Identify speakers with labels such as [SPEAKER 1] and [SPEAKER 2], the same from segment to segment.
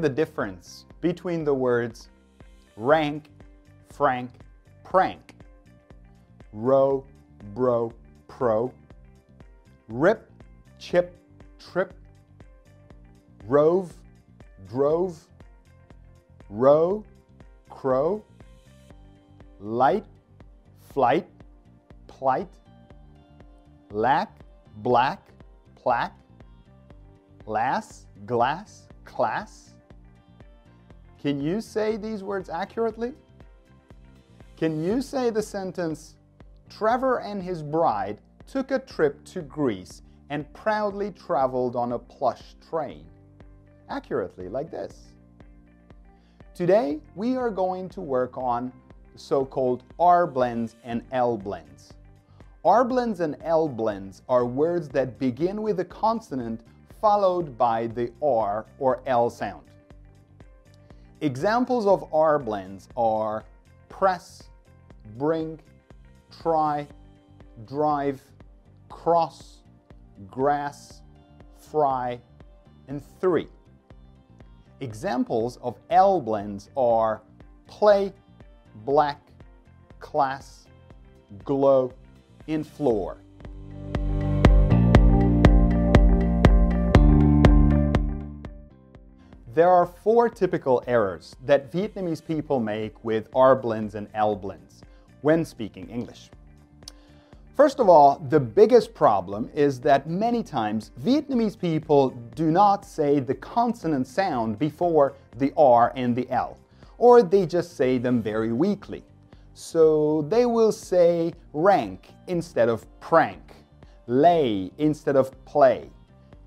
[SPEAKER 1] The difference between the words rank, frank, prank, row, bro, pro, rip, chip, trip, rove, drove, row, crow, light, flight, plight, lack, black, plaque, lass, glass, class? Can you say these words accurately? Can you say the sentence, Trevor and his bride took a trip to Greece and proudly traveled on a plush train? Accurately, like this. Today, we are going to work on so-called R blends and L blends. R blends and L blends are words that begin with a consonant followed by the R or L sound. Examples of R blends are press, bring, try, drive, cross, grass, fry, and three. Examples of L blends are play, black, class, glow, and floor. There are four typical errors that Vietnamese people make with R blends and L blends when speaking English. First of all, the biggest problem is that many times Vietnamese people do not say the consonant sound before the R and the L, or they just say them very weakly. So they will say rank instead of prank, lay instead of play,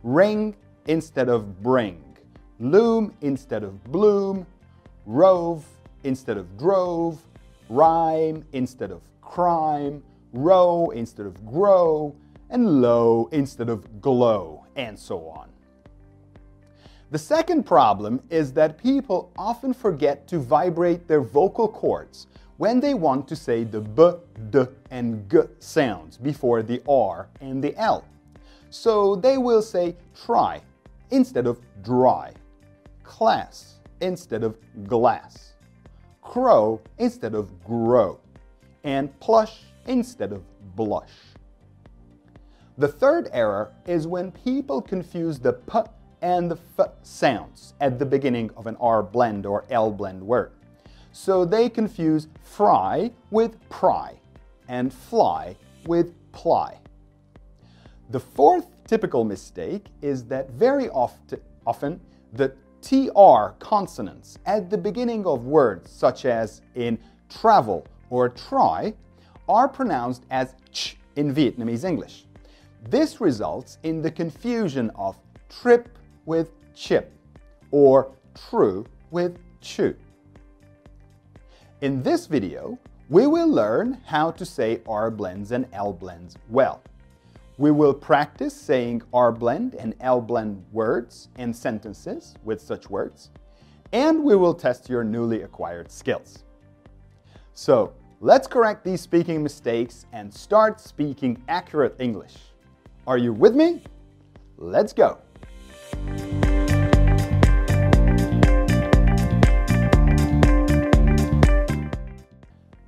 [SPEAKER 1] ring instead of bring loom instead of bloom, rove instead of drove, rhyme instead of crime, row instead of grow, and low instead of glow, and so on. The second problem is that people often forget to vibrate their vocal cords when they want to say the b, d, and g sounds before the r and the l. So they will say try instead of dry class instead of glass, crow instead of grow, and plush instead of blush. The third error is when people confuse the p and the f sounds at the beginning of an R blend or L blend word. So they confuse fry with pry and fly with ply. The fourth typical mistake is that very oft often the TR consonants at the beginning of words, such as in travel or try, are pronounced as ch in Vietnamese English. This results in the confusion of trip with chip or true with chew. In this video, we will learn how to say R blends and L blends well. We will practice saying R blend and L blend words and sentences with such words, and we will test your newly acquired skills. So, let's correct these speaking mistakes and start speaking accurate English. Are you with me? Let's go!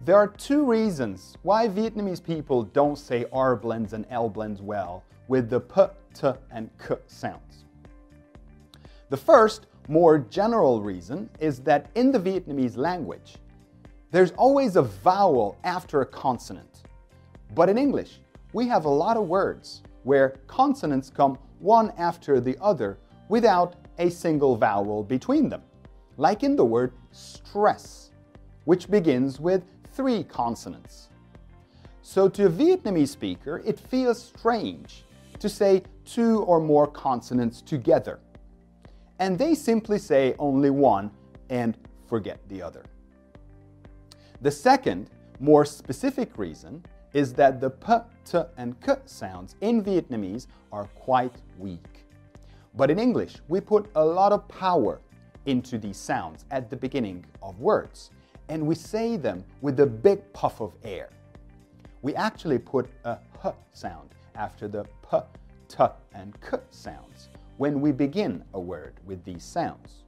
[SPEAKER 1] There are two reasons why Vietnamese people don't say R blends and L blends well with the P, T, and K sounds. The first, more general reason is that in the Vietnamese language, there's always a vowel after a consonant. But in English, we have a lot of words where consonants come one after the other without a single vowel between them, like in the word stress, which begins with three consonants. So to a Vietnamese speaker, it feels strange to say two or more consonants together. And they simply say only one and forget the other. The second, more specific reason is that the p, t, and k sounds in Vietnamese are quite weak. But in English, we put a lot of power into these sounds at the beginning of words and we say them with a big puff of air. We actually put a h sound after the p, t, and k sounds when we begin a word with these sounds.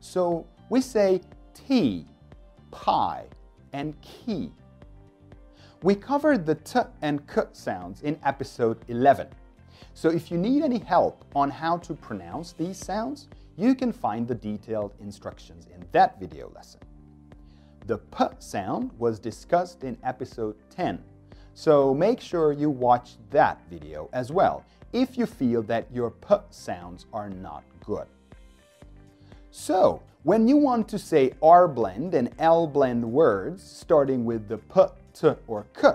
[SPEAKER 1] So we say tea, pie, and key. We covered the t and k sounds in episode 11. So if you need any help on how to pronounce these sounds, you can find the detailed instructions in that video lesson. The p sound was discussed in episode 10, so make sure you watch that video as well if you feel that your p sounds are not good. So, when you want to say R blend and L blend words starting with the p, t, or k,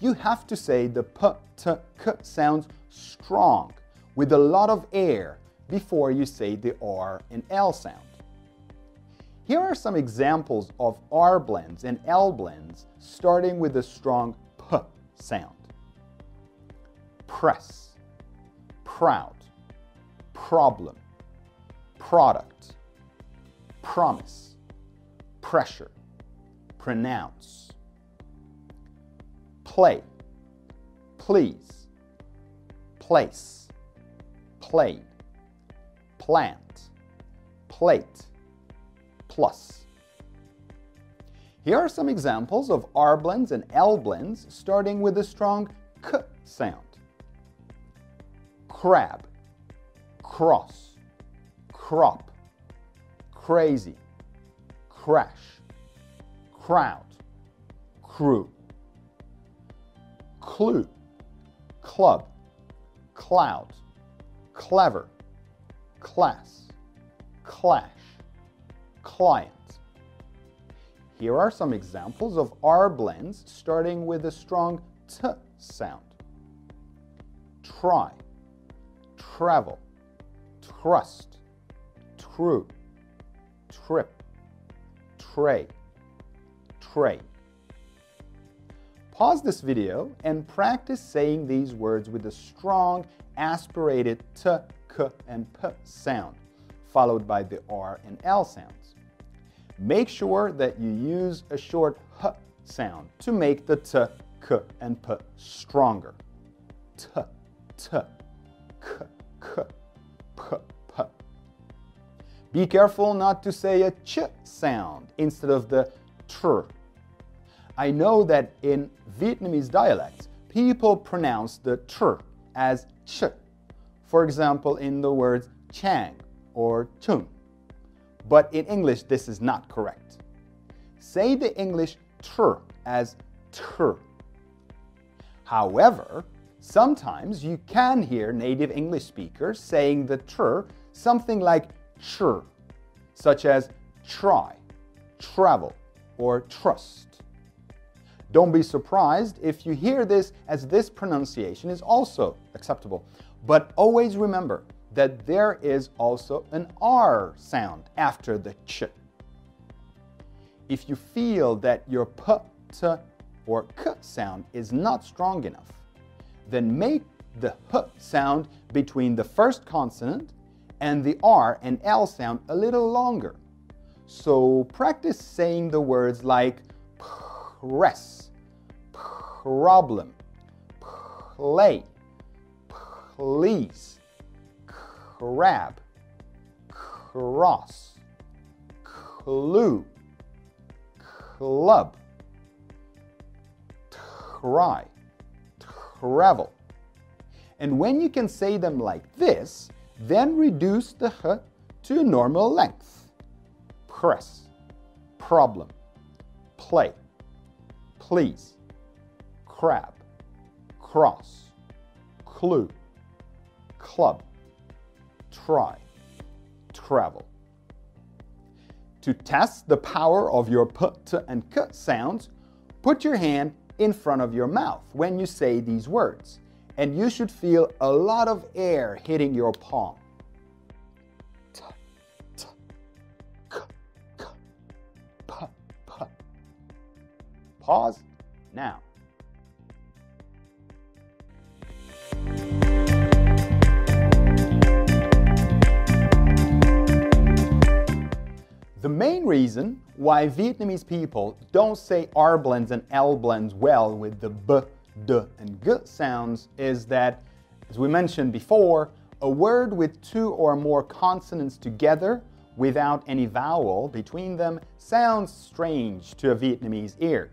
[SPEAKER 1] you have to say the p, t, k sounds strong with a lot of air before you say the R and L sound. Here are some examples of R blends and L blends starting with the strong P sound. Press, proud, problem, product, promise, pressure, pronounce, play, please, place, played, plant, plate, plus. Here are some examples of R blends and L blends starting with the strong K sound. Crab, cross, crop, crazy, crash, crowd, crew, clue, club, cloud, clever, class, clash, client. Here are some examples of R blends starting with a strong T sound. Try, travel, trust, true, trip, tray, tray. Pause this video and practice saying these words with a strong aspirated T, K, and P sound, followed by the R and L sounds. Make sure that you use a short H sound to make the T, K, and P stronger. T, T, K, K, P, P. Be careful not to say a ch sound instead of the tr. I know that in Vietnamese dialects, people pronounce the tr as ch. For example, in the words chang or chung. But in English, this is not correct. Say the English tr as tr. However, sometimes you can hear native English speakers saying the tr something like tr, such as try, travel, or trust. Don't be surprised if you hear this as this pronunciation is also acceptable. But always remember that there is also an R sound after the ch. If you feel that your p, t, or k sound is not strong enough, then make the h sound between the first consonant and the R and L sound a little longer. So practice saying the words like press, problem, play, please, crab, cross, clue, club, try, travel. And when you can say them like this, then reduce the h to normal length. Press, problem, play, please, crab, cross, clue, club, try, travel. To test the power of your p, t, and k sounds, put your hand in front of your mouth when you say these words, and you should feel a lot of air hitting your palm. T, t, k, k, p, p. Pause now. The main reason why Vietnamese people don't say R blends and L blends well with the B, D, and G sounds is that, as we mentioned before, a word with two or more consonants together without any vowel between them sounds strange to a Vietnamese ear.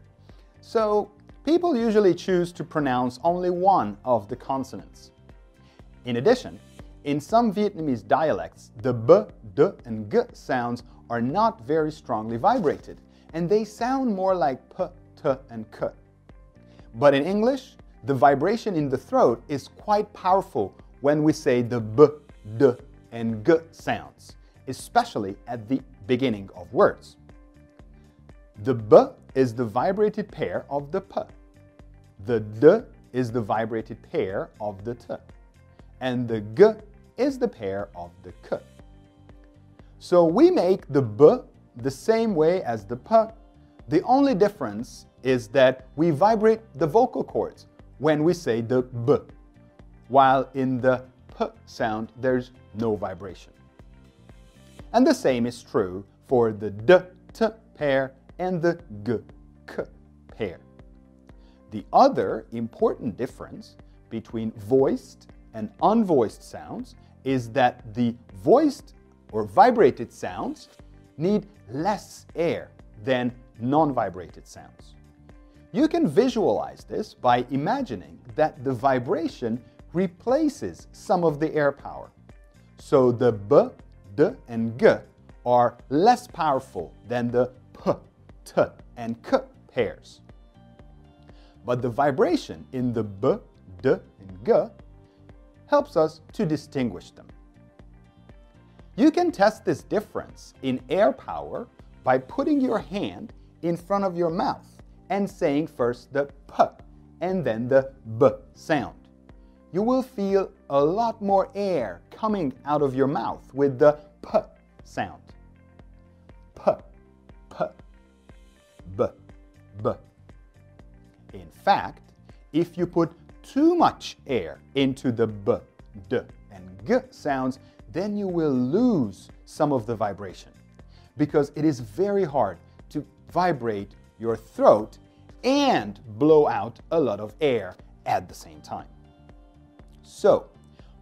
[SPEAKER 1] So people usually choose to pronounce only one of the consonants. In addition, in some Vietnamese dialects, the b, d, and g sounds are not very strongly vibrated, and they sound more like p, t, and k. But in English, the vibration in the throat is quite powerful when we say the b, d, and g sounds, especially at the beginning of words. The b is the vibrated pair of the p. The d is the vibrated pair of the t. And the g is the pair of the k. So we make the b the same way as the p. The only difference is that we vibrate the vocal cords when we say the b, while in the p sound there's no vibration. And the same is true for the d, t pair and the g, k pair. The other important difference between voiced and unvoiced sounds is that the voiced or vibrated sounds need less air than non-vibrated sounds. You can visualize this by imagining that the vibration replaces some of the air power. So the b, d, and g are less powerful than the p, t, and k pairs. But the vibration in the b, d, and g helps us to distinguish them. You can test this difference in air power by putting your hand in front of your mouth and saying first the p and then the b sound. You will feel a lot more air coming out of your mouth with the p sound. P, p, b, b. In fact, if you put too much air into the b, d, and g sounds, then you will lose some of the vibration because it is very hard to vibrate your throat and blow out a lot of air at the same time. So,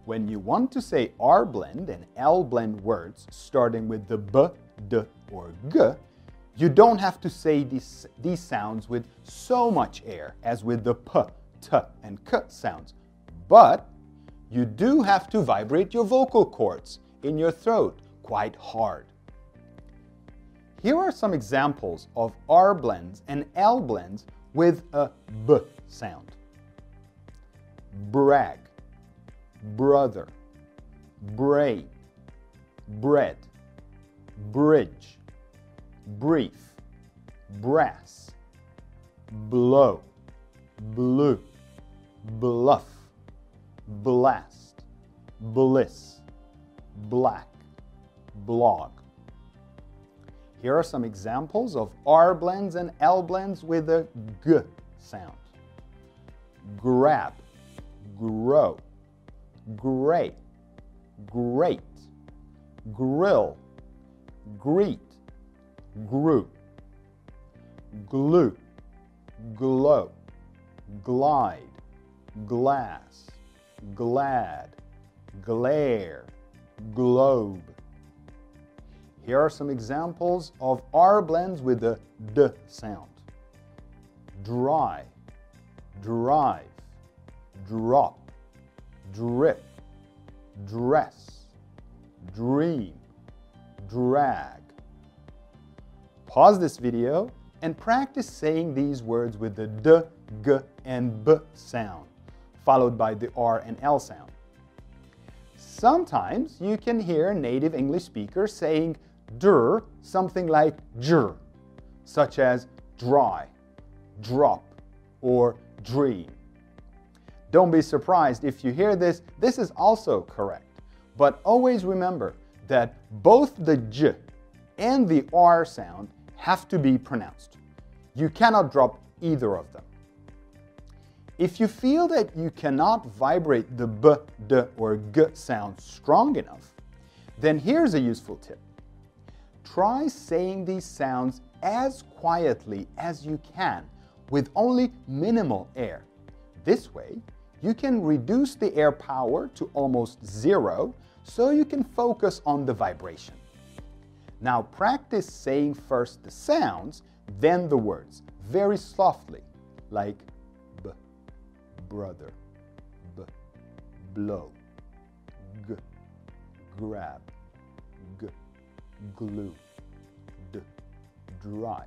[SPEAKER 1] when you want to say R blend and L blend words starting with the B, D, or G, you don't have to say these, these sounds with so much air as with the P, T, and K sounds, but you do have to vibrate your vocal cords in your throat quite hard. Here are some examples of R blends and L blends with a B sound. Brag, brother, brain, bread, bridge, brief, brass, blow, blue, bluff, blast, bliss, black, blog. Here are some examples of R blends and L blends with a G sound. Grab, grow, great, great, grill, greet, grew, glue, glow, glide, glass, glad, glare, globe. Here are some examples of R blends with the D sound. Dry, drive, drop, drip, dress, dream, drag. Pause this video and practice saying these words with the D, G, and B sound, followed by the R and L sound. Sometimes you can hear native English speakers saying dur something like jur, such as dry, drop, or dream. Don't be surprised if you hear this, this is also correct. But always remember that both the j and the r sound have to be pronounced. You cannot drop either of them. If you feel that you cannot vibrate the b, d, or g sound strong enough, then here's a useful tip. Try saying these sounds as quietly as you can with only minimal air. This way, you can reduce the air power to almost zero so you can focus on the vibration. Now practice saying first the sounds, then the words, very softly, like brother, b, blow, g, grab, g, glue, d, dry.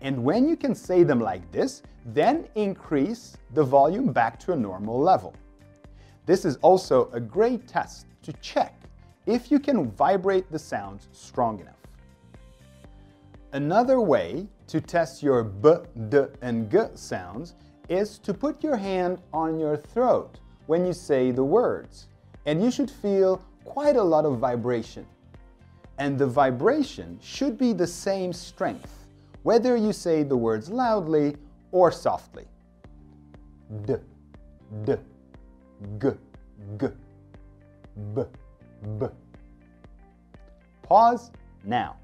[SPEAKER 1] And when you can say them like this, then increase the volume back to a normal level. This is also a great test to check if you can vibrate the sounds strong enough. Another way to test your b, d, and g sounds is to put your hand on your throat when you say the words, and you should feel quite a lot of vibration. And the vibration should be the same strength, whether you say the words loudly or softly. D, d, g, g, b, b. Pause now.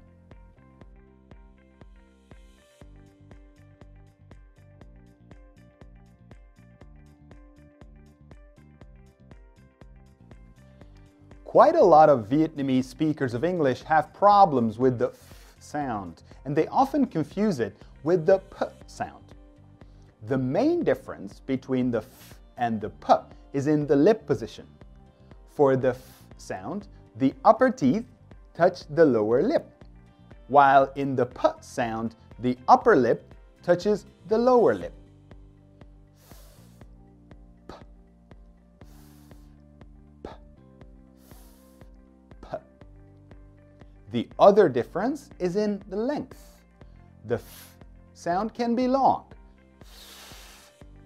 [SPEAKER 1] Quite a lot of Vietnamese speakers of English have problems with the f sound, and they often confuse it with the p sound. The main difference between the f and the p is in the lip position. For the f sound, the upper teeth touch the lower lip, while in the p sound, the upper lip touches the lower lip. The other difference is in the length. The f sound can be long,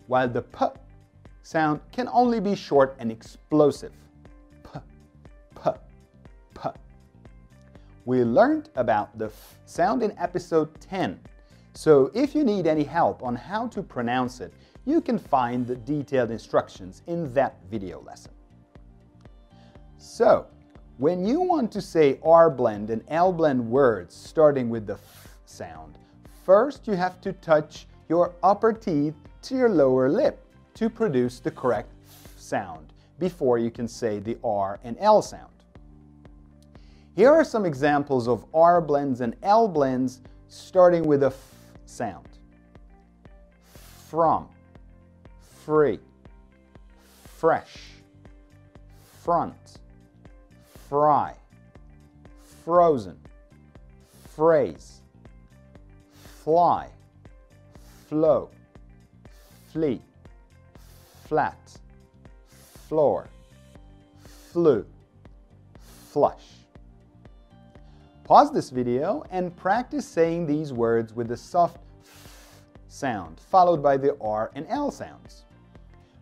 [SPEAKER 1] while the p sound can only be short and explosive. P, p, p. We learned about the f sound in episode 10, so if you need any help on how to pronounce it, you can find the detailed instructions in that video lesson. So, when you want to say R blend and L blend words starting with the F sound, first you have to touch your upper teeth to your lower lip to produce the correct F sound before you can say the R and L sound. Here are some examples of R blends and L blends starting with a F sound. From, free, fresh, front, fry, frozen, phrase, fly, flow, flee, flat, floor, flew, flush. Pause this video and practice saying these words with the soft f sound, followed by the R and L sounds.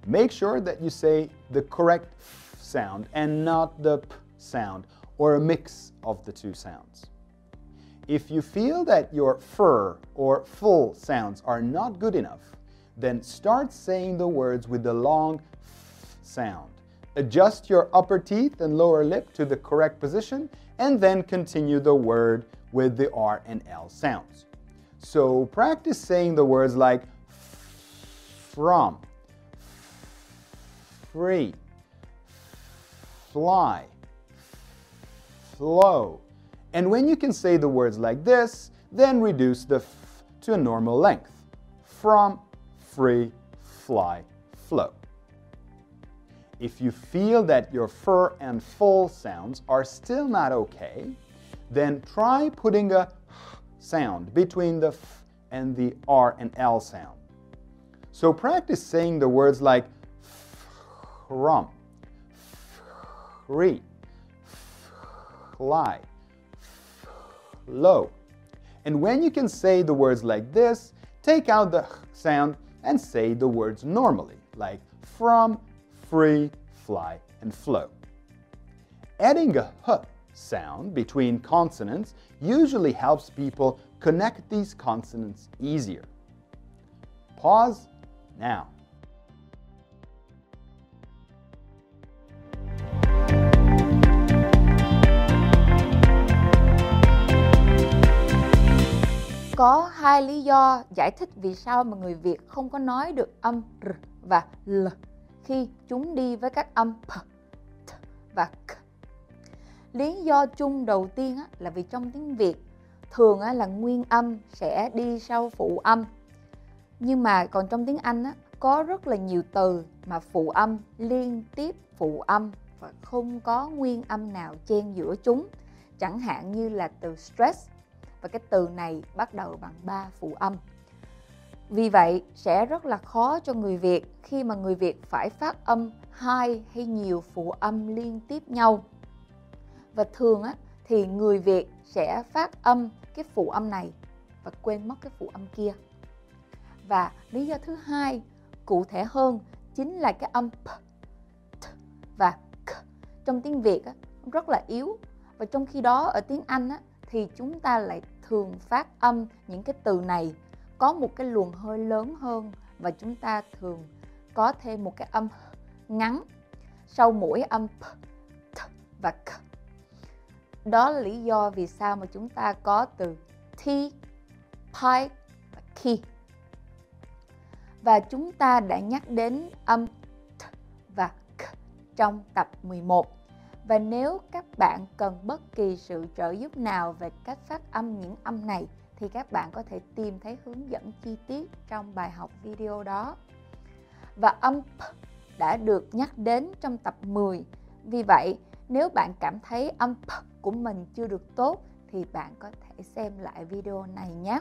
[SPEAKER 1] Make sure that you say the correct f sound and not the p sound or a mix of the two sounds. If you feel that your fur or full sounds are not good enough, then start saying the words with the long f sound. Adjust your upper teeth and lower lip to the correct position and then continue the word with the R and L sounds. So practice saying the words like from, free, fly, flow. And when you can say the words like this, then reduce the f to a normal length. From, free, fly, flow. If you feel that your fur and full sounds are still not okay, then try putting a sound between the f and the r and l sound. So practice saying the words like from, free, fly, flow. And when you can say the words like this, take out the sound and say the words normally, like from, free, fly, and flow. Adding a h sound between consonants usually helps people connect these consonants easier. Pause now.
[SPEAKER 2] Có hai lý do giải thích vì sao mà người Việt không có nói được âm r và l khi chúng đi với các âm p, t và k. lý do chung đầu tiên là vì trong tiếng Việt thường là nguyên âm sẽ đi sau phụ âm nhưng mà còn trong tiếng Anh có rất là nhiều từ mà phụ âm liên tiếp phụ âm và không có nguyên âm nào chen giữa chúng chẳng hạn như là từ stress và cái từ này bắt đầu bằng ba phụ âm vì vậy sẽ rất là khó cho người Việt khi mà người Việt phải phát âm hai hay nhiều phụ âm liên tiếp nhau. Và thường á thì người Việt sẽ phát âm cái phụ âm này và quên mất cái phụ âm kia. Và lý do thứ hai cụ thể hơn chính là cái âm p, t và k trong tiếng Việt á, rất là yếu và trong khi đó ở tiếng Anh á, thì chúng ta lại thường phát âm những cái từ này có một cái luồng hơi lớn hơn và chúng ta thường có thêm một cái âm ngắn sau mỗi âm p, t và k. Đó là lý do vì sao mà chúng ta có từ t, pi và ki. Và chúng ta đã nhắc đến âm t và k trong tập 11. Và nếu các bạn cần bất kỳ sự trợ giúp nào về cách phát âm những âm này thì các bạn có thể tìm thấy hướng dẫn chi tiết trong bài học video đó. Và âm p đã được nhắc đến trong tập 10. Vì vậy, nếu bạn cảm thấy âm p của mình chưa được tốt thì bạn có thể xem lại video này nhé.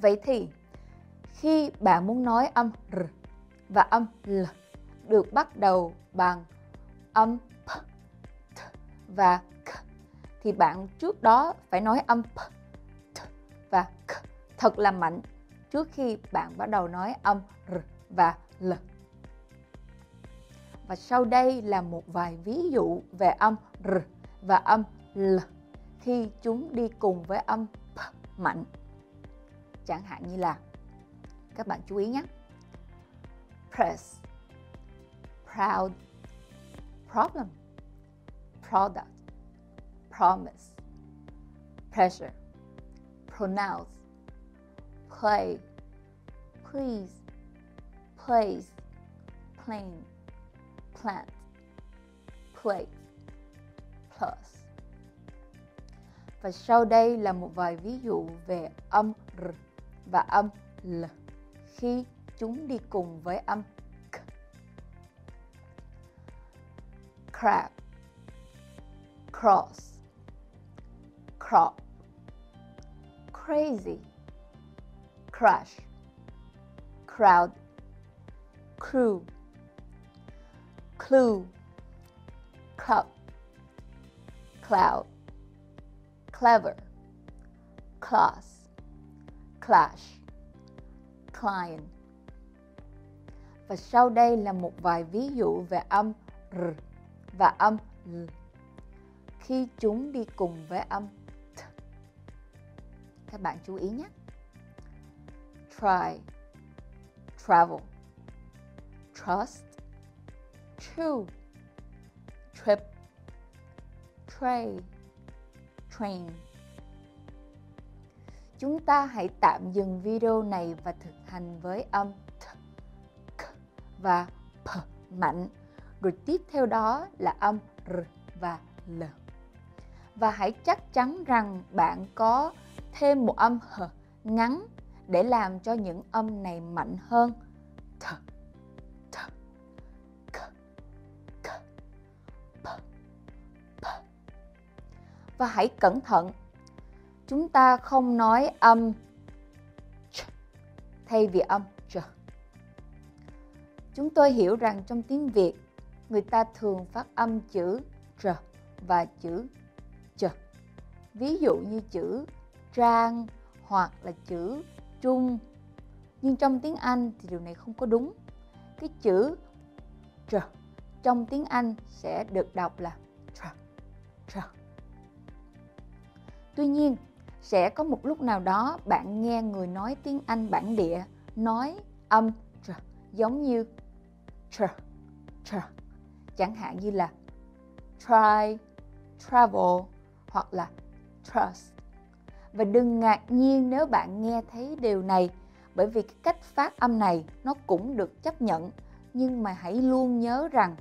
[SPEAKER 2] Vậy thì khi bạn muốn nói âm r và âm l được bắt đầu bằng âm p, t và k thì bạn trước đó phải nói âm p, t và k thật là mạnh trước khi bạn bắt đầu nói âm r và l. Và sau đây là một vài ví dụ về âm r và âm l khi chúng đi cùng với âm p mạnh. Chẳng hạn như là các bạn chú ý nhé. Press, proud, problem, product, promise, pressure, pronounce, play, please, place, plane, plant, plate, plus. Và sau đây là một vài ví dụ về âm r và âm l khi chúng đi cùng với âm Crab, cross, crop, crazy, crush, crowd, crew, clue, cup, cloud, clever, class, clash, client. Và sau đây là một vài ví dụ về âm r và âm l khi chúng đi cùng với âm t. Các bạn chú ý nhé. Try, travel, trust, true, trip, tray, train. Chúng ta hãy tạm dừng video này và thực hành với âm t, k và p mạnh, rồi tiếp theo đó là âm r và l. Và hãy chắc chắn rằng bạn có thêm một âm h ngắn để làm cho những âm này mạnh hơn. Th, th, k, k, p, p. Và hãy cẩn thận chúng ta không nói âm ch thay vì âm ch. Chúng tôi hiểu rằng trong tiếng Việt, người ta thường phát âm chữ r và chữ ch. Ví dụ như chữ trang hoặc là chữ trung. Nhưng trong tiếng Anh thì điều này không có đúng. Cái chữ tr trong tiếng Anh sẽ được đọc là tr, tr. Tuy nhiên, sẽ có một lúc nào đó bạn nghe người nói tiếng Anh bản địa nói âm tr giống như tr, tr. Chẳng hạn như là try, travel hoặc là trust. Và đừng ngạc nhiên nếu bạn nghe thấy điều này bởi vì cái cách phát âm này nó cũng được chấp nhận nhưng mà hãy luôn nhớ rằng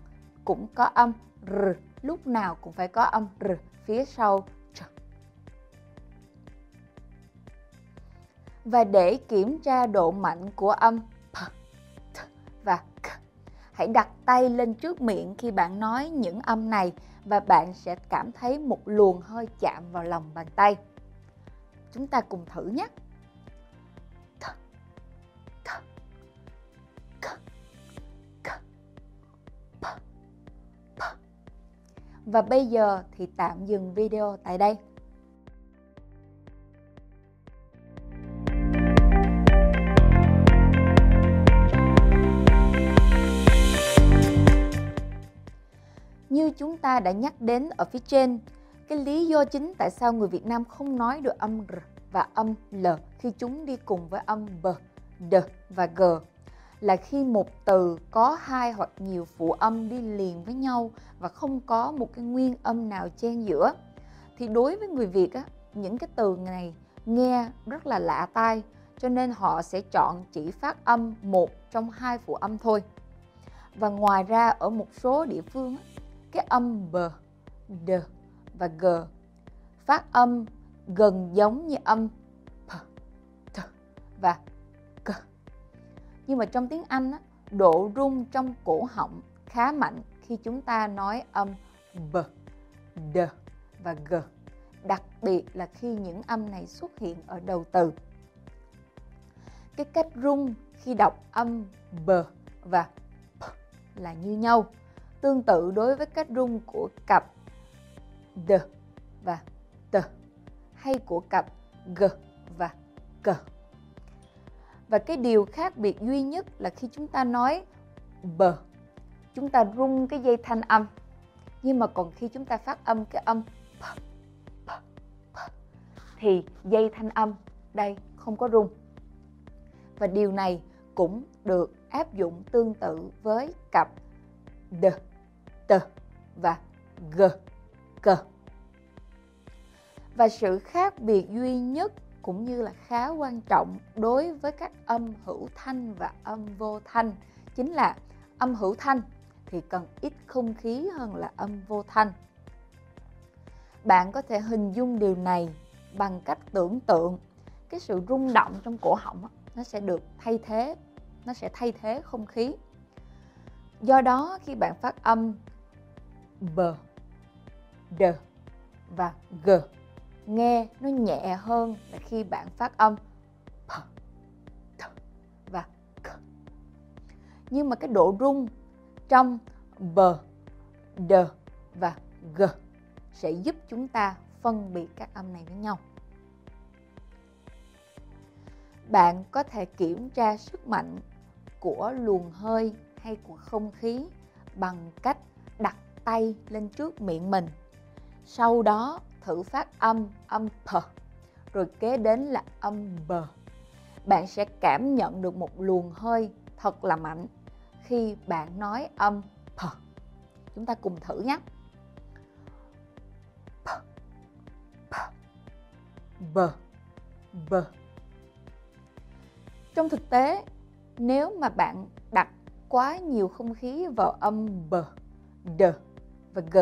[SPEAKER 2] cũng có âm r lúc nào cũng phải có âm r phía sau. Và để kiểm tra độ mạnh của âm p, t và k, hãy đặt tay lên trước miệng khi bạn nói những âm này và bạn sẽ cảm thấy một luồng hơi chạm vào lòng bàn tay. Chúng ta cùng thử nhé. Và bây giờ thì tạm dừng video tại đây. Như chúng ta đã nhắc đến ở phía trên, cái lý do chính tại sao người Việt Nam không nói được âm r và âm l khi chúng đi cùng với âm b, d và g là khi một từ có hai hoặc nhiều phụ âm đi liền với nhau và không có một cái nguyên âm nào chen giữa. Thì đối với người Việt á những cái từ này nghe rất là lạ tai cho nên họ sẽ chọn chỉ phát âm một trong hai phụ âm thôi. Và ngoài ra ở một số địa phương cái âm b d và g phát âm gần giống như âm p t và nhưng mà trong tiếng Anh độ rung trong cổ họng khá mạnh khi chúng ta nói âm b, d và g. Đặc biệt là khi những âm này xuất hiện ở đầu từ. Cái cách rung khi đọc âm b và p là như nhau. Tương tự đối với cách rung của cặp d và t hay của cặp g và c. Và cái điều khác biệt duy nhất là khi chúng ta nói b chúng ta rung cái dây thanh âm. Nhưng mà còn khi chúng ta phát âm cái âm p, p, p, thì dây thanh âm đây không có rung. Và điều này cũng được áp dụng tương tự với cặp d, t và g, c. Và sự khác biệt duy nhất cũng như là khá quan trọng đối với các âm hữu thanh và âm vô thanh chính là âm hữu thanh thì cần ít không khí hơn là âm vô thanh. Bạn có thể hình dung điều này bằng cách tưởng tượng cái sự rung động trong cổ họng nó sẽ được thay thế, nó sẽ thay thế không khí. Do đó khi bạn phát âm b, d và g nghe nó nhẹ hơn là khi bạn phát âm p, t và k. Nhưng mà cái độ rung trong b, d và g sẽ giúp chúng ta phân biệt các âm này với nhau. Bạn có thể kiểm tra sức mạnh của luồng hơi hay của không khí bằng cách đặt tay lên trước miệng mình. Sau đó, thử phát âm âm p, rồi kế đến là âm b. Bạn sẽ cảm nhận được một luồng hơi thật là mạnh khi bạn nói âm p. Chúng ta cùng thử nhé. P p, b b. Trong thực tế, nếu mà bạn đặt quá nhiều không khí vào âm b, d và g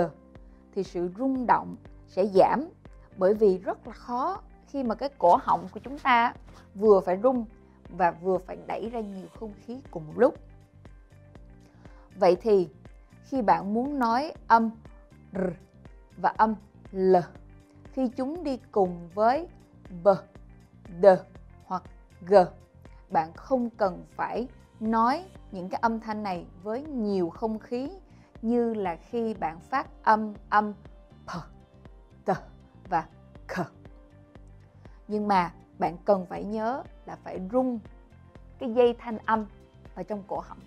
[SPEAKER 2] thì sự rung động sẽ giảm bởi vì rất là khó khi mà cái cổ họng của chúng ta vừa phải rung và vừa phải đẩy ra nhiều không khí cùng một lúc. Vậy thì khi bạn muốn nói âm r và âm l khi chúng đi cùng với b, d hoặc g, bạn không cần phải nói những cái âm thanh này với nhiều không khí như là khi bạn phát âm âm p t và k. Nhưng mà bạn cần phải nhớ là phải rung cái dây thanh âm ở trong cổ họng.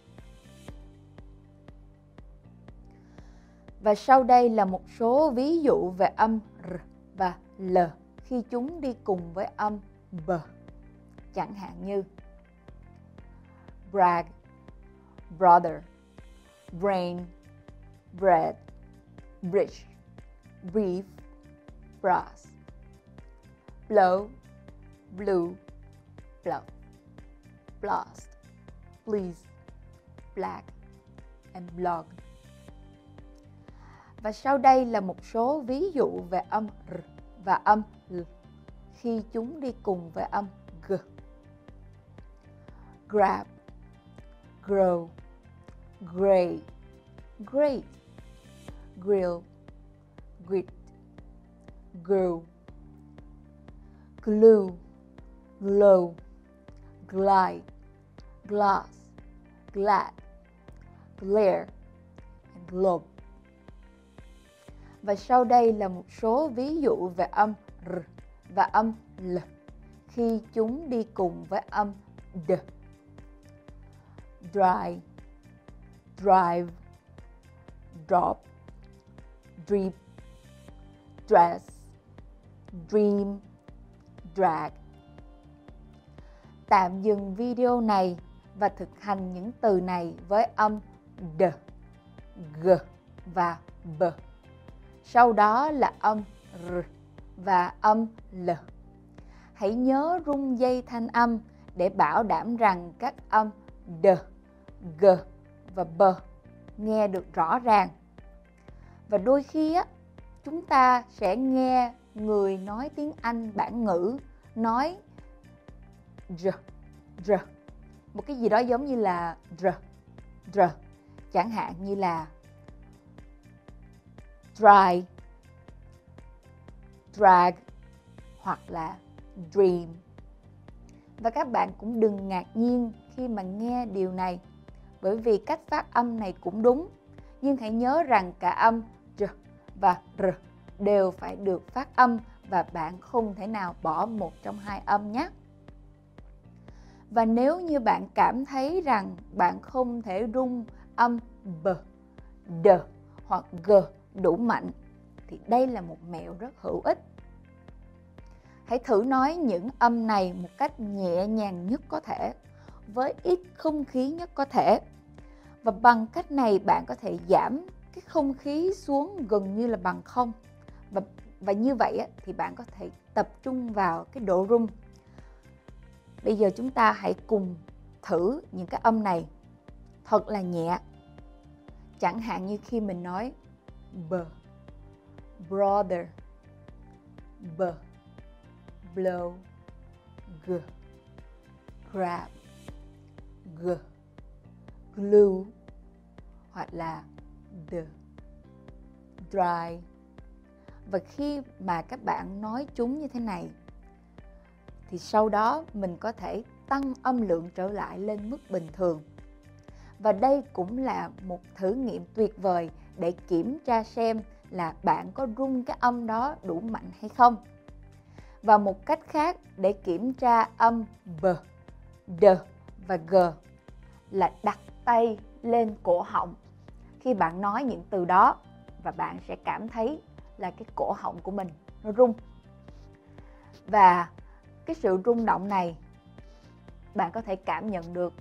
[SPEAKER 2] Và sau đây là một số ví dụ về âm r và l khi chúng đi cùng với âm b. Chẳng hạn như brag, brother, brain, bread, bridge, brief, brass blow blue blow blast please black and blog Và sau đây là một số ví dụ về âm r và âm l khi chúng đi cùng với âm g. Grab, grow, gray, great, grill, grit, grow, glue, glow, glide, glass, glad, glare, and globe. Và sau đây là một số ví dụ về âm r và âm l khi chúng đi cùng với âm d. Dry, drive, drop, drip, dress, dream, drag. Tạm dừng video này và thực hành những từ này với âm d, g và b. Sau đó là âm r và âm l. Hãy nhớ rung dây thanh âm để bảo đảm rằng các âm d, g và b nghe được rõ ràng. Và đôi khi á, chúng ta sẽ nghe người nói tiếng Anh bản ngữ nói r, r, một cái gì đó giống như là r, r, chẳng hạn như là dry, drag hoặc là dream. Và các bạn cũng đừng ngạc nhiên khi mà nghe điều này bởi vì cách phát âm này cũng đúng. Nhưng hãy nhớ rằng cả âm và r đều phải được phát âm và bạn không thể nào bỏ một trong hai âm nhé. Và nếu như bạn cảm thấy rằng bạn không thể rung âm b, d hoặc g đủ mạnh thì đây là một mẹo rất hữu ích. Hãy thử nói những âm này một cách nhẹ nhàng nhất có thể, với ít không khí nhất có thể. Và bằng cách này bạn có thể giảm cái không khí xuống gần như là bằng không. Và và như vậy thì bạn có thể tập trung vào cái độ rung. Bây giờ chúng ta hãy cùng thử những cái âm này thật là nhẹ. Chẳng hạn như khi mình nói b, brother, b, blow, g, grab, g, glue, hoặc là the dry. Và khi mà các bạn nói chúng như thế này thì sau đó mình có thể tăng âm lượng trở lại lên mức bình thường. Và đây cũng là một thử nghiệm tuyệt vời để kiểm tra xem là bạn có rung cái âm đó đủ mạnh hay không. Và một cách khác để kiểm tra âm b, d và g là đặt tay lên cổ họng khi bạn nói những từ đó và bạn sẽ cảm thấy là cái cổ họng của mình nó rung. Và cái sự rung động này bạn có thể cảm nhận được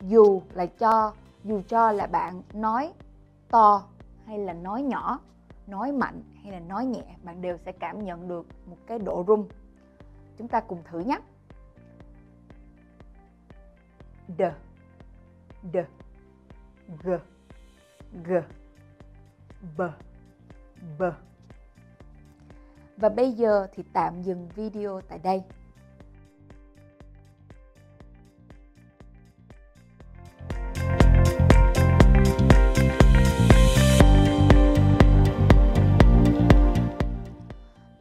[SPEAKER 2] dù là cho, dù cho là bạn nói to hay là nói nhỏ, nói mạnh hay là nói nhẹ, bạn đều sẽ cảm nhận được một cái độ rung. Chúng ta cùng thử nhé. D d, g g. B. B. Và bây giờ thì tạm dừng video tại đây.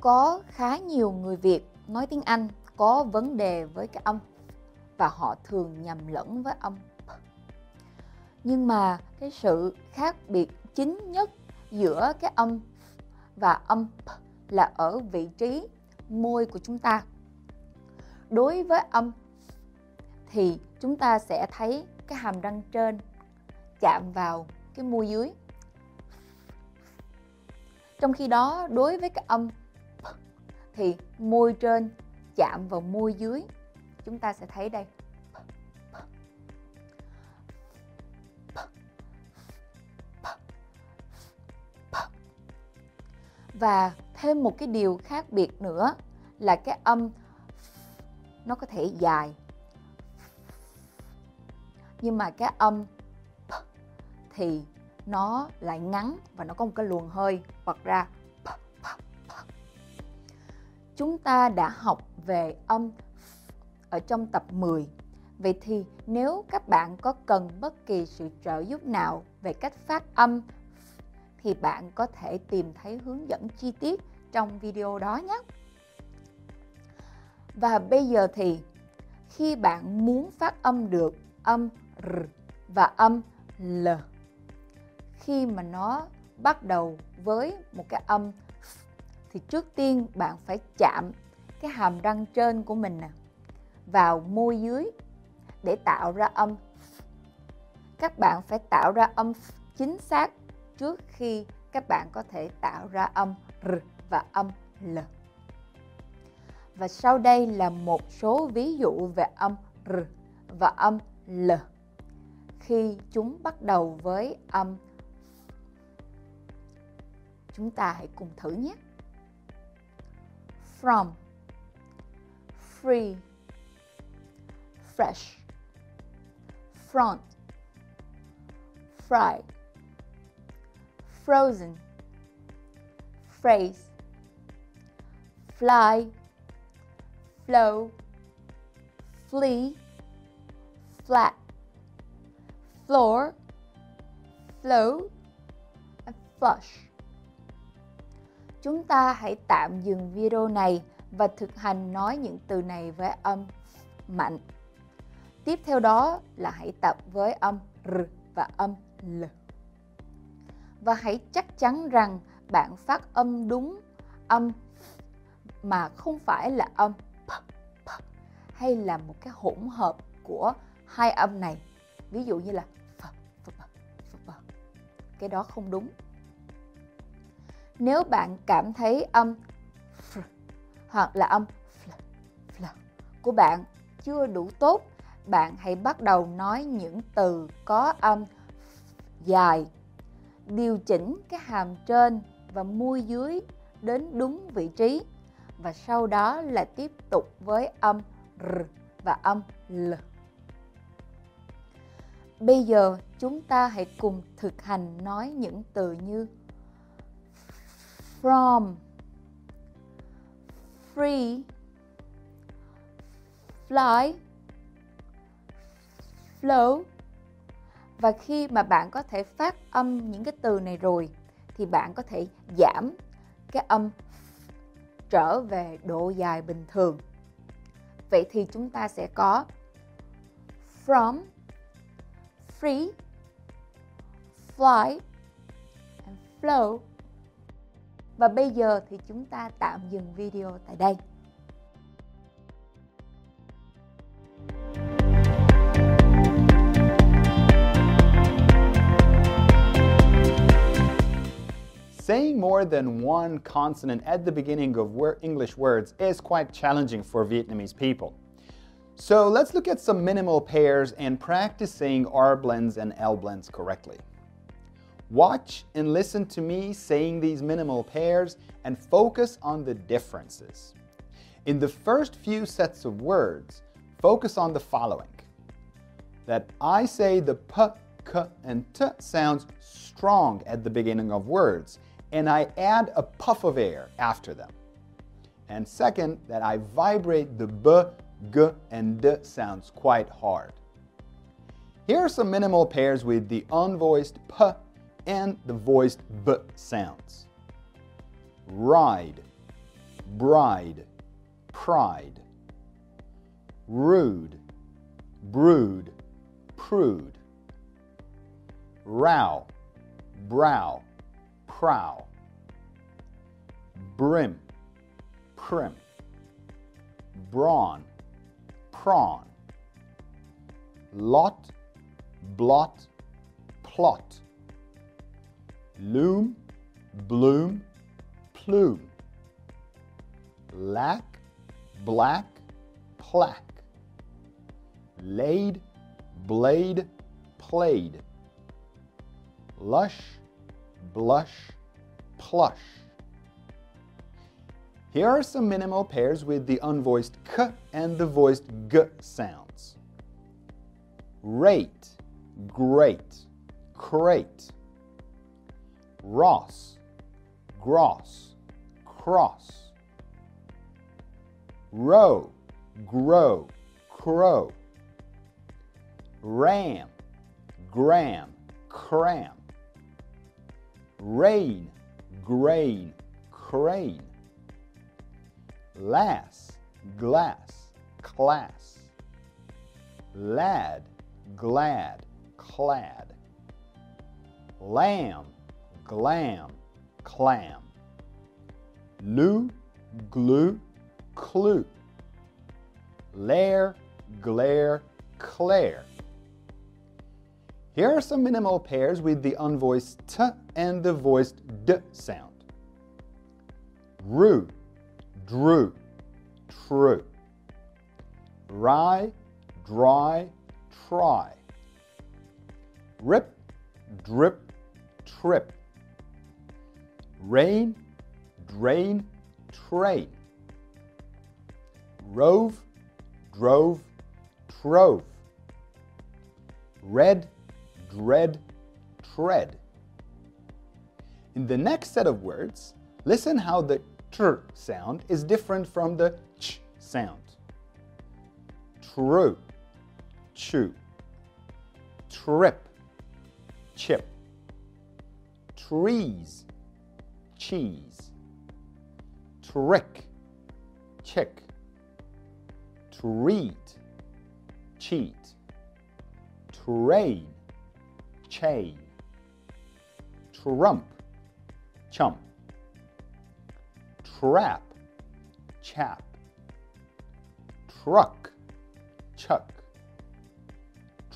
[SPEAKER 2] Có khá nhiều người Việt nói tiếng Anh có vấn đề với cái âm và họ thường nhầm lẫn với âm. Nhưng mà cái sự khác biệt chính nhất giữa cái âm và âm p là ở vị trí môi của chúng ta. Đối với âm thì chúng ta sẽ thấy cái hàm răng trên chạm vào cái môi dưới. Trong khi đó, đối với cái âm thì môi trên chạm vào môi dưới, chúng ta sẽ thấy đây và thêm một cái điều khác biệt nữa là cái âm nó có thể dài nhưng mà cái âm thì nó lại ngắn và nó có một cái luồng hơi bật ra. Chúng ta đã học về âm ở trong tập 10. Vậy thì nếu các bạn có cần bất kỳ sự trợ giúp nào về cách phát âm thì bạn có thể tìm thấy hướng dẫn chi tiết trong video đó nhé. Và bây giờ thì, khi bạn muốn phát âm được âm r và âm l, khi mà nó bắt đầu với một cái âm thì trước tiên bạn phải chạm cái hàm răng trên của mình nè, vào môi dưới để tạo ra âm các bạn phải tạo ra âm chính xác trước khi các bạn có thể tạo ra âm r và âm l. Và sau đây là một số ví dụ về âm r và âm l. Khi chúng bắt đầu với âm, chúng ta hãy cùng thử nhé. From, free, fresh, front fried frozen. Phrase. Fly. Flow. Flee. Flat. Floor. Flow. And flush. Chúng ta hãy tạm dừng video này và thực hành nói những từ này với âm mạnh. Tiếp theo đó là hãy tập với âm r và âm l và hãy chắc chắn rằng bạn phát âm đúng âm mà không phải là âm p, p hay là một cái hỗn hợp của hai âm này ví dụ như là p, p, p, p, p. cái đó không đúng nếu bạn cảm thấy âm f hoặc là âm f, f, của bạn chưa đủ tốt bạn hãy bắt đầu nói những từ có âm dài điều chỉnh cái hàm trên và môi dưới đến đúng vị trí và sau đó là tiếp tục với âm r và âm l. Bây giờ chúng ta hãy cùng thực hành nói những từ như from, free, fly, flow, và khi mà bạn có thể phát âm những cái từ này rồi, thì bạn có thể giảm cái âm trở về độ dài bình thường. Vậy thì chúng ta sẽ có from, free, fly, and flow. Và bây giờ thì chúng ta tạm dừng video tại đây.
[SPEAKER 1] Saying more than one consonant at the beginning of English words is quite challenging for Vietnamese people. So let's look at some minimal pairs and practice saying R blends and L blends correctly. Watch and listen to me saying these minimal pairs and focus on the differences. In the first few sets of words, focus on the following. That I say the p, k, and t sounds strong at the beginning of words, and I add a puff of air after them. And second, that I vibrate the b, g, and d sounds quite hard. Here are some minimal pairs with the unvoiced p and the voiced b sounds. Ride, bride, pride. Rude, brood, prude. Row, brow, prow, brim, prim, brawn, prawn, lot, blot, plot, loom, bloom, plume, lack, black, plaque, laid, blade, played, lush, blush, plush. Here are some minimal pairs with the unvoiced k and the voiced g sounds. Rate, great, crate, Ross, gross, cross. Row, grow, crow. Ram, gram, cram. Rain, grain, crane. Lass, glass, class. Lad, glad, clad. Lamb, glam, clam. Loo, glue, clue. Lair, glare, claire. Here are some minimal pairs with the unvoiced t and the voiced d sound. Rue, drew, true. Rye, dry, try. Rip, drip, trip. Rain, drain, train. Rove, drove, trove. Red, dread, tread. In the next set of words, listen how the tr sound is different from the ch sound. True, chew. Trip, chip. Trees, cheese. Trick, chick. Treat, cheat. Train, chain. Trump, chump. Trap, chap. Truck, chuck.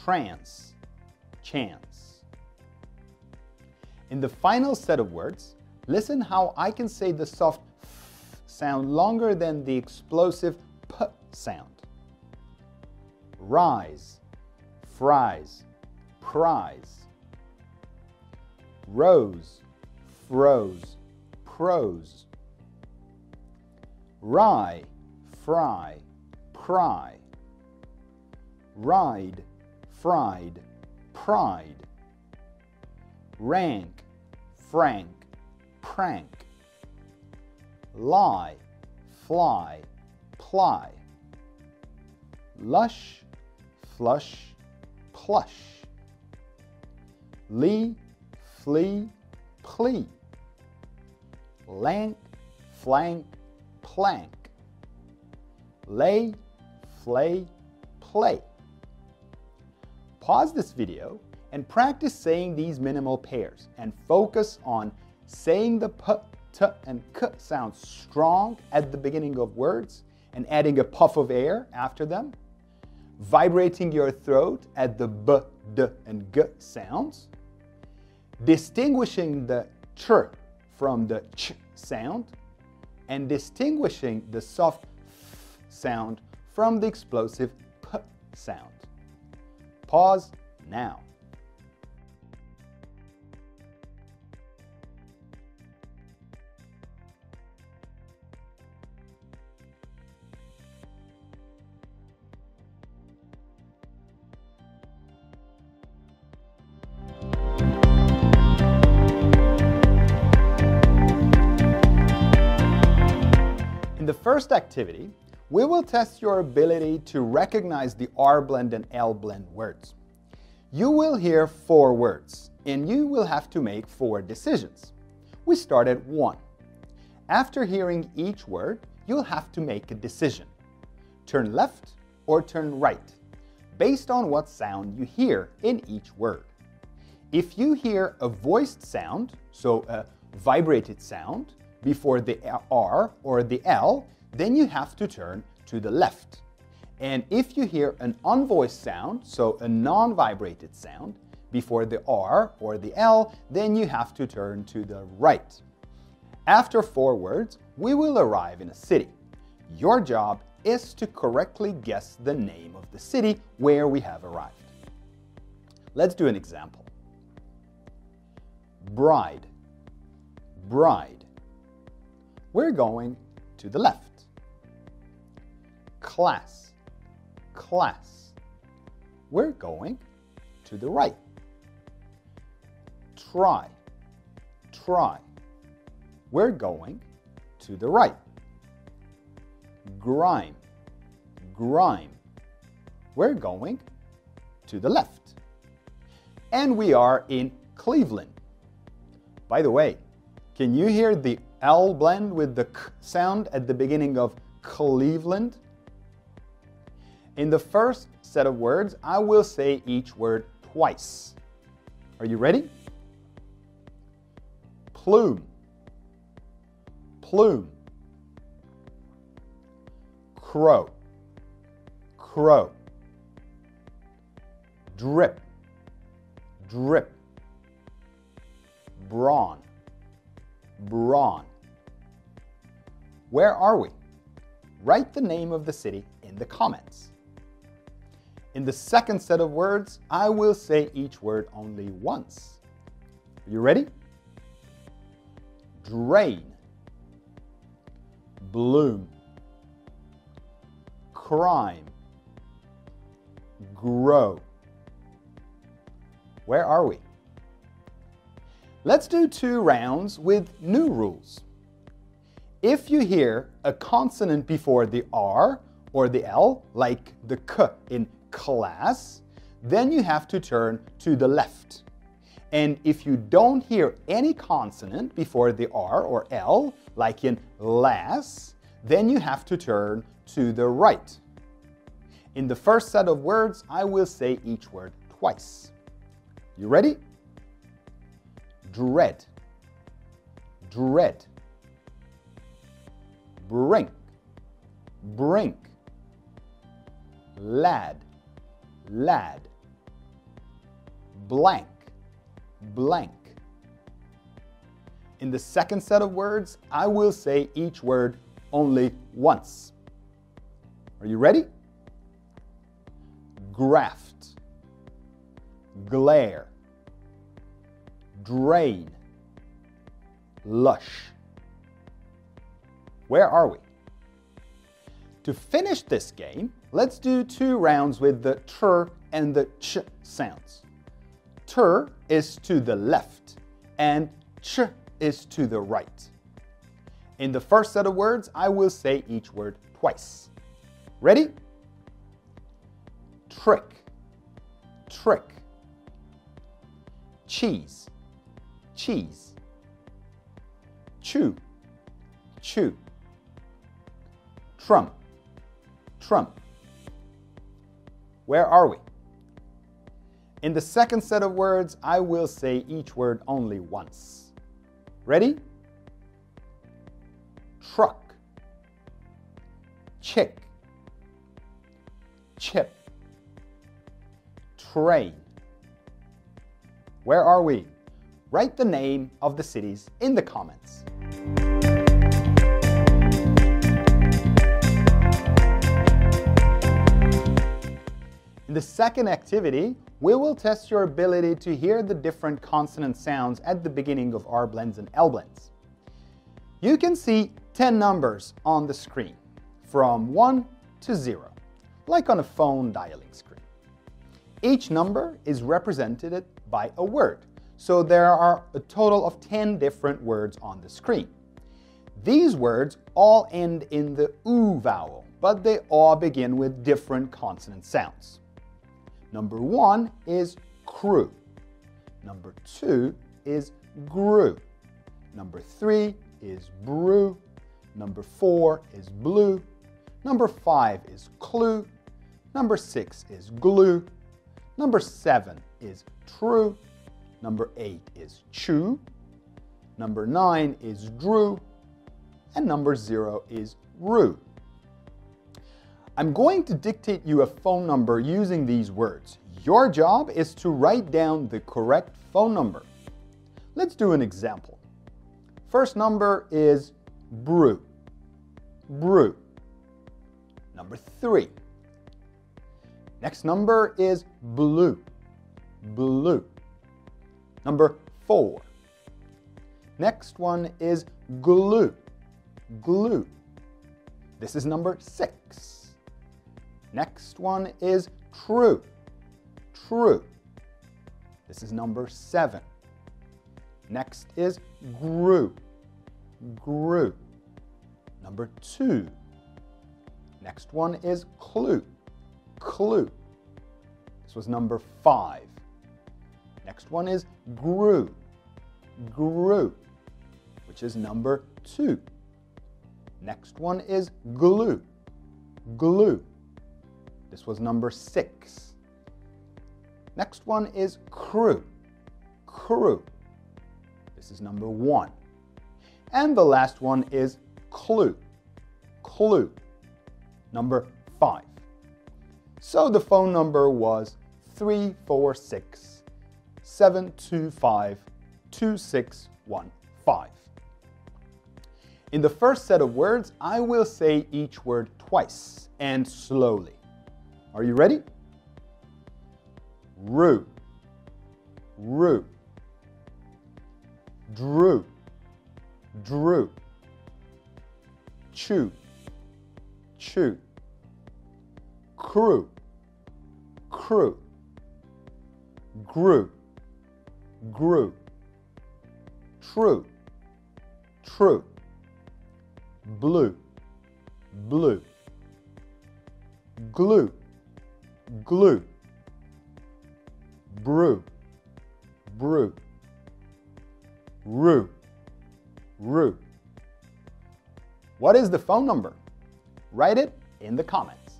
[SPEAKER 1] Trance, chance. In the final set of words, listen how I can say the soft f sound longer than the explosive p sound. Rise, fries, prize. Rose, froze, prose. Rye, fry, pry. Ride, fried, pride. Rank, frank, prank. Lie, fly, ply. Lush, flush, plush. Lee, flee, plea. Lank, flank, plank. Lay, flay, play. Pause this video and practice saying these minimal pairs and focus on saying the p, t, and k sounds strong at the beginning of words and adding a puff of air after them, vibrating your throat at the b, d, and g sounds, distinguishing the tr from the ch sound, and distinguishing the soft f sound from the explosive p sound. Pause now. First activity, we will test your ability to recognize the R blend and L blend words. You will hear four words, and you will have to make four decisions. We start at one. After hearing each word, you'll have to make a decision. Turn left or turn right, based on what sound you hear in each word. If you hear a voiced sound, so a vibrated sound, before the R or the L, then you have to turn to the left. And if you hear an unvoiced sound, so a non-vibrated sound, before the R or the L, then you have to turn to the right. After four words, we will arrive in a city. Your job is to correctly guess the name of the city where we have arrived. Let's do an example. Bride, bride. We're going to the left. Class, class. We're going to the right. Try, Try. We're going to the right. Grime. Grime. We're going to the left. And we are in Cleveland. By the way, can you hear the L blend with the K sound at the beginning of Cleveland? In the first set of words, I will say each word twice. Are you ready? Plume. Plume. Crow. Crow. Drip. Drip. Brawn. Brawn. Where are we? Write the name of the city in the comments. In the second set of words, I will say each word only once. Are you ready? Drain, bloom, crime, grow. Where are we? Let's do two rounds with new rules. If you hear a consonant before the R or the L, like the K in class, then you have to turn to the left. And if you don't hear any consonant before the R or L, like in lass, then you have to turn to the right. In the first set of words, I will say each word twice. You ready? dread, dread, brink, brink, lad, lad, blank, blank. In the second set of words, I will say each word only once. Are you ready? Graft, glare, drain, lush. Where are we? To finish this game, let's do two rounds with the tr and the ch sounds. Tr is to the left and ch is to the right. In the first set of words, I will say each word twice. Ready? Trick, trick, cheese, cheese. Chew, chew. Trump, trump. Where are we? In the second set of words, I will say each word only once. Ready? Truck, chick, chip, train. Where are we? write the name of the cities in the comments. The second activity, we will test your ability to hear the different consonant sounds at the beginning of R blends and L blends. You can see 10 numbers on the screen, from 1 to 0, like on a phone dialing screen. Each number is represented by a word, so there are a total of 10 different words on the screen. These words all end in the oo vowel, but they all begin with different consonant sounds. Number one is crew. Number two is grew. Number three is brew. Number four is blue. Number five is clue. Number six is glue. Number seven is true. Number 8 is chew. Number 9 is Drew. And number 0 is Ru. I'm going to dictate you a phone number using these words. Your job is to write down the correct phone number. Let's do an example. First number is brew. Brew. Number three. Next number is blue. Blue. Number four. Next one is glue. Glue. This is number six. Next one is true. True. This is number seven. Next is grew. Grew. Number two. Next one is clue. Clue. This was number five. Next one is grew. Grew, which is number two. Next one is glue. Glue. This was number six. Next one is crew. Crew. This is number one. And the last one is clue. Clue. Number five. So the phone number was 346 725 2615. In the first set of words, I will say each word twice and slowly. Are you ready? Rue, rue, drew, drew, chew, chew, crew, crew, grew, grew, true, true, blue, blue, glue, glue, brew, brew, rue, rue. What is the phone number? Write it in the comments.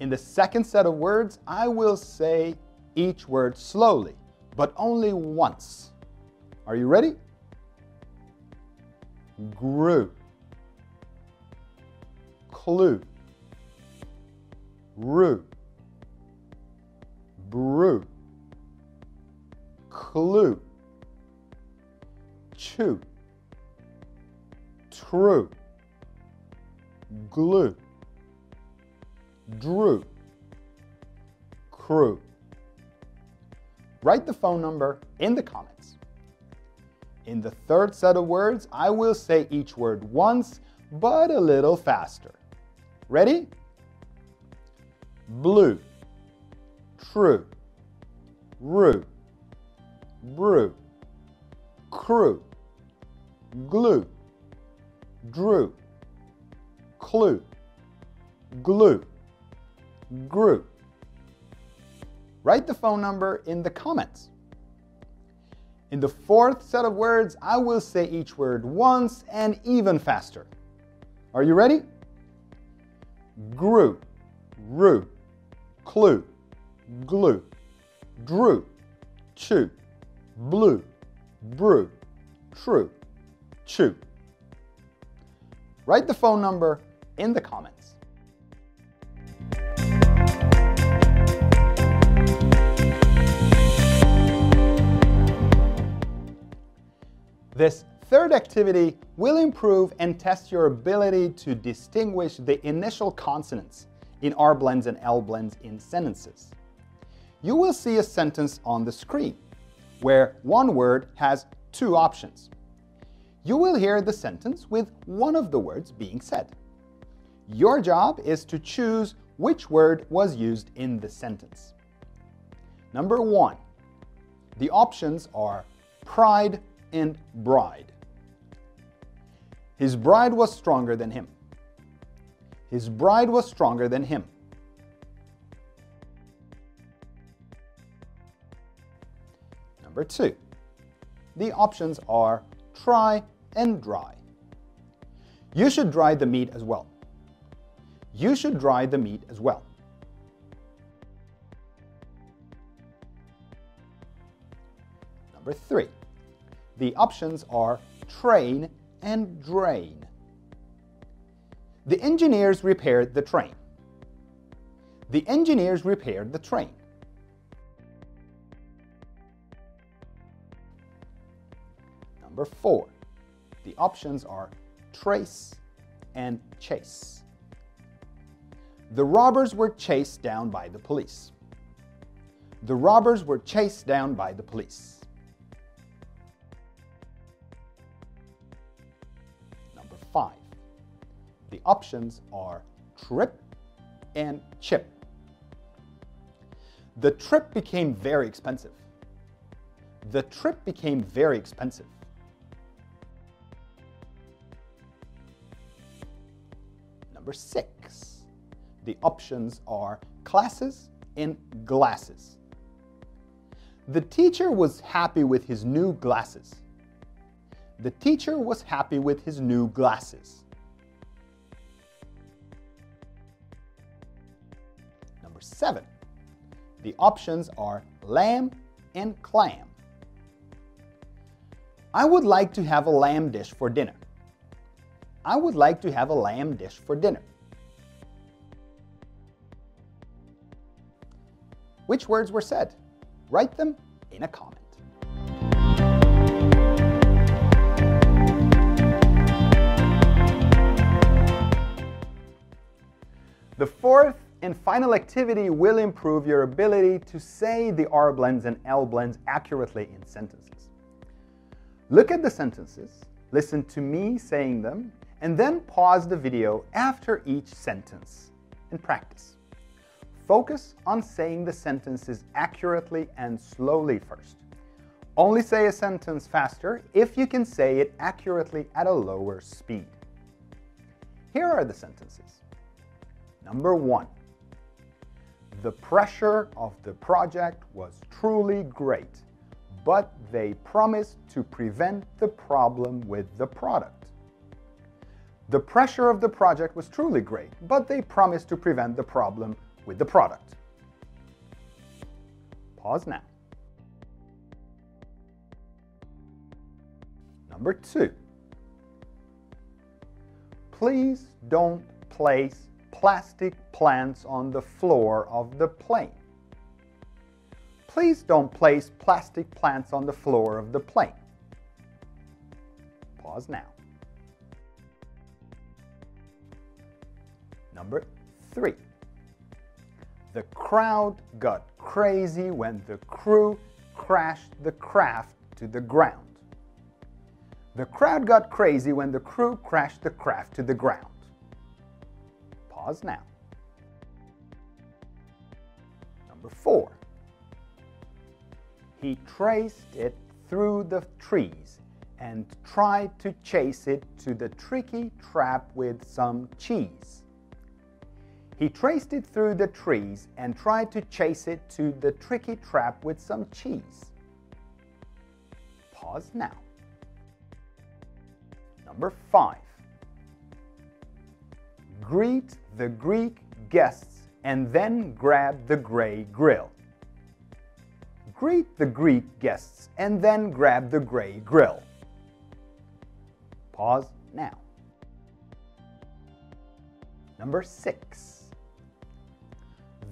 [SPEAKER 1] In the second set of words, I will say each word slowly, but only once. Are you ready? Grew, clue, rue, brew, clue, chew, true, glue, drew, crew. Write the phone number in the comments. In the third set of words, I will say each word once, but a little faster. Ready? Blue, true, rue, brew, crew, glue, drew, clue, glue, grew. Write the phone number in the comments. In the fourth set of words, I will say each word once and even faster. Are you ready? Grew, rue, clue, glue, drew, chew, blue, brew, true, chew. Write the phone number in the comments. This third activity will improve and test your ability to distinguish the initial consonants in R blends and L blends in sentences. You will see a sentence on the screen where one word has two options. You will hear the sentence with one of the words being said. Your job is to choose which word was used in the sentence. Number one, the options are pride and bride. His bride was stronger than him. His bride was stronger than him. Number two, the options are try and dry. You should dry the meat as well. You should dry the meat as well. Number three, the options are train and drain. The engineers repaired the train. The engineers repaired the train. Number four, the options are trace and chase. The robbers were chased down by the police. The robbers were chased down by the police. The options are trip and chip. The trip became very expensive. the trip became very expensive. Number six, the options are classes and glasses. The teacher was happy with his new glasses. The teacher was happy with his new glasses. Number seven, the options are lamb and clam. I would like to have a lamb dish for dinner. I would like to have a lamb dish for dinner. Which words were said? Write them in a comment. The fourth and final activity will improve your ability to say the R blends and L blends accurately in sentences. Look at the sentences, listen to me saying them, and then pause the video after each sentence and practice. Focus on saying the sentences accurately and slowly first. Only say a sentence faster if you can say it accurately at a lower speed. Here are the sentences. Number one, the pressure of the project was truly great, but they promised to prevent the problem with the product. The pressure of the project was truly great, but they promised to prevent the problem with the product. Pause now. Number two, please don't place plastic plants on the floor of the plane. Please don't place plastic plants on the floor of the plane. Pause now. Number three. The crowd got crazy when the crew crashed the craft to the ground. The crowd got crazy when the crew crashed the craft to the ground. Pause now. Number four. He traced it through the trees and tried to chase it to the tricky trap with some cheese. He traced it through the trees and tried to chase it to the tricky trap with some cheese. Pause now. Number five. Greet the Greek guests and then grab the gray grill. Greet the Greek guests and then grab the gray grill. Pause now. Number six.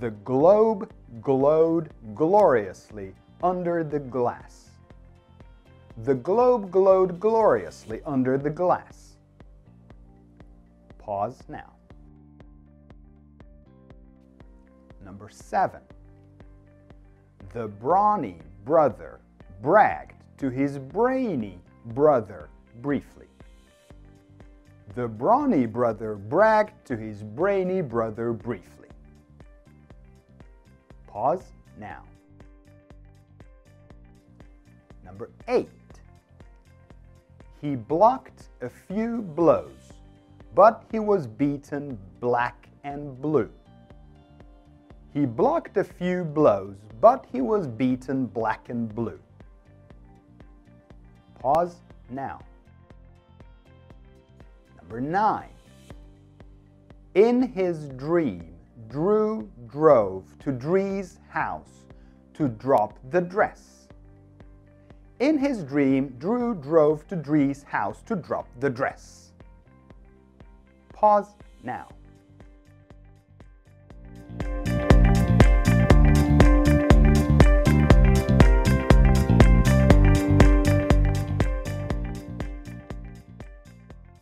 [SPEAKER 1] The globe glowed gloriously under the glass. The globe glowed gloriously under the glass. Pause now. Number seven. The brawny brother bragged to his brainy brother briefly. The brawny brother bragged to his brainy brother briefly. Pause now. Number eight. He blocked a few blows, but he was beaten black and blue. He blocked a few blows, but he was beaten black and blue. Pause now. Number nine. In his dream, Drew drove to Dree's house to drop the dress. In his dream, Drew drove to Dree's house to drop the dress. Pause now.